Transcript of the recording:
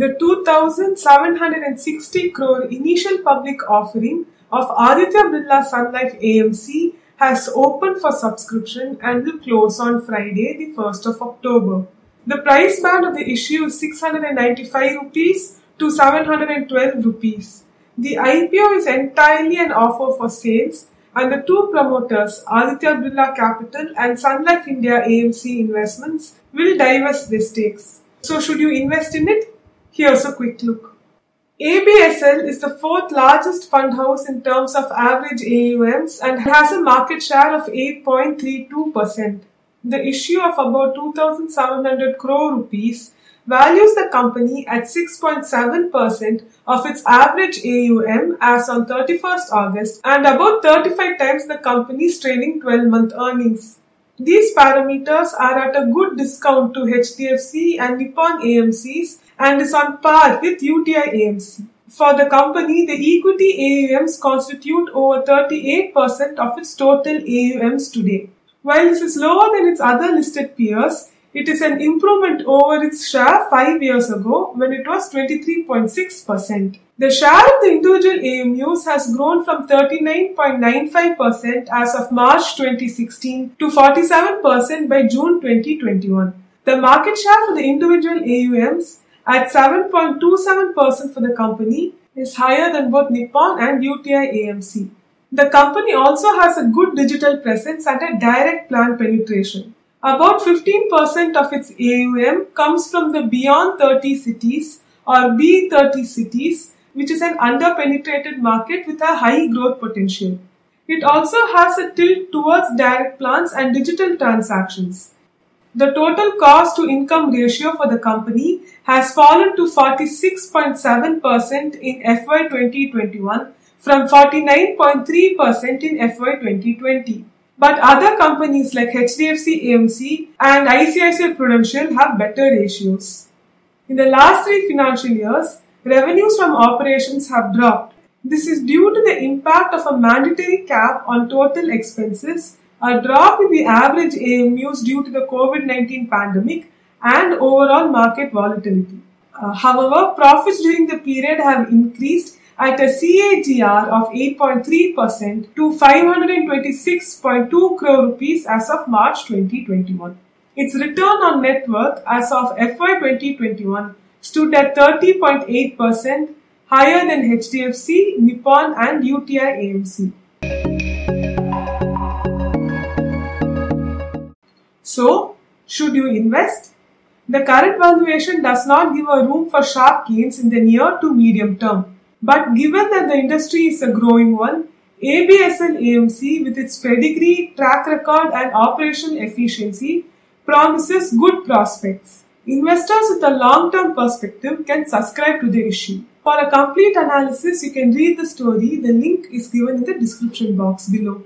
The 2,760 crore initial public offering of Aditya Birla Sun Life AMC has opened for subscription and will close on Friday, the 1st of October. The price band of the issue is 695 rupees to 712 rupees. The IPO is entirely an offer for sales and the two promoters, Aditya Birla Capital and Sun Life India AMC Investments, will divest their stakes. So should you invest in it? Here's a quick look. ABSL is the fourth largest fund house in terms of average AUMs and has a market share of 8.32%. The issue of about 2,700 crore rupees values the company at 6.7% of its average AUM as on 31st August and about 35 times the company's trailing 12 month earnings. These parameters are at a good discount to HDFC and Nippon AMCs and is on par with UTI AMC. For the company, the equity AUMs constitute over 38% of its total AUMs today. While this is lower than its other listed peers, it is an improvement over its share 5 years ago when it was 23.6%. The share of the individual AUMs has grown from 39.95% as of March 2016 to 47% by June 2021. The market share for the individual AUMs at 7.27% for the company is higher than both Nippon and UTI AMC. The company also has a good digital presence and a direct plan penetration. About 15% of its AUM comes from the Beyond 30 cities or B30 cities, which is an underpenetrated market with a high growth potential. It also has a tilt towards direct plans and digital transactions. The total cost to income ratio for the company has fallen to 46.7% in FY 2021 from 49.3% in FY 2020. But other companies like HDFC AMC and ICICI Prudential have better ratios. In the last three financial years, revenues from operations have dropped. This is due to the impact of a mandatory cap on total expenses, a drop in the average AUMs due to the COVID 19 pandemic, and overall market volatility. Uh, however, profits during the period have increased at a CAGR of 8.3% to 526.2 crore rupees as of March 2021. Its return on net worth as of FY 2021 stood at 30.8%, higher than HDFC, Nippon and UTI AMC. So, should you invest? The current valuation does not give a room for sharp gains in the near to medium term. But given that the industry is a growing one, ABSL AMC with its pedigree, track record and operational efficiency promises good prospects. Investors with a long-term perspective can subscribe to the issue. For a complete analysis, you can read the story. The link is given in the description box below.